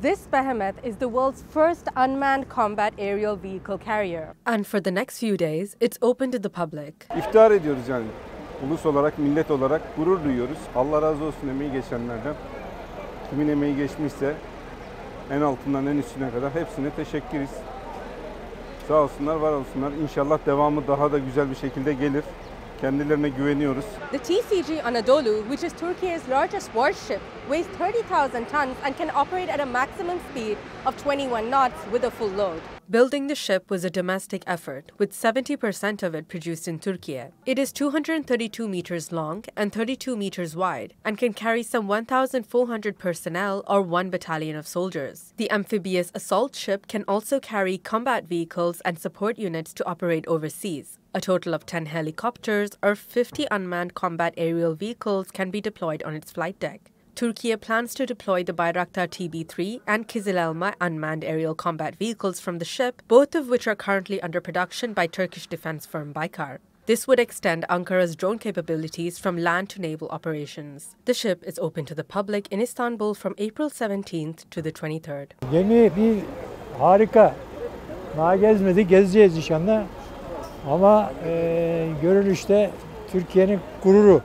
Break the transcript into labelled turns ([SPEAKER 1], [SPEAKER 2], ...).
[SPEAKER 1] This behemoth is the world's first unmanned combat aerial vehicle carrier.
[SPEAKER 2] And for the next few days, it's open to the public.
[SPEAKER 3] İftihar ediyoruz yani. Ulus olarak, millet olarak gurur duyuyoruz. Allah razı olsun emeği geçenlerden. Kimin emeği geçmişse en altından en üstüne kadar hepsine teşekkürüz. Sağ olsunlar, var olsunlar. İnşallah devamı daha da güzel bir şekilde gelir. Kendilerine güveniyoruz.
[SPEAKER 1] The TCG Anadolu, which is Turkey's largest warship, weighs 30,000 tons and can operate at a maximum speed of 21 knots with a full load.
[SPEAKER 2] Building the ship was a domestic effort, with 70% of it produced in Turkey. It is 232 meters long and 32 meters wide and can carry some 1,400 personnel or one battalion of soldiers. The amphibious assault ship can also carry combat vehicles and support units to operate overseas. A total of 10 helicopters or 50 unmanned combat aerial vehicles can be deployed on its flight deck. Turkey plans to deploy the Bayraktar TB3 and Kizilelma unmanned aerial combat vehicles from the ship, both of which are currently under production by Turkish defense firm Baykar. This would extend Ankara's drone capabilities from land to naval operations. The ship is open to the public in Istanbul from April 17th to the 23rd.
[SPEAKER 4] Gemi bir harika. Daha gezmedik, gezeceğiz inşallah. Ama e, görünüşte Türkiye'nin gururu.